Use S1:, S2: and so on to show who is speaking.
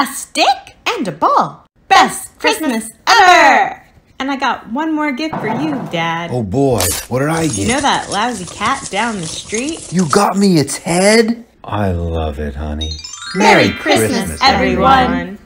S1: a stick, and a ball. Best Christmas ever! And I got one more gift for you, Dad.
S2: Oh boy, what did I get?
S1: You know that lousy cat down the street?
S2: You got me its head? I love it, honey.
S1: Merry Christmas, everyone.